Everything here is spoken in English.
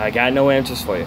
I got no answers for you.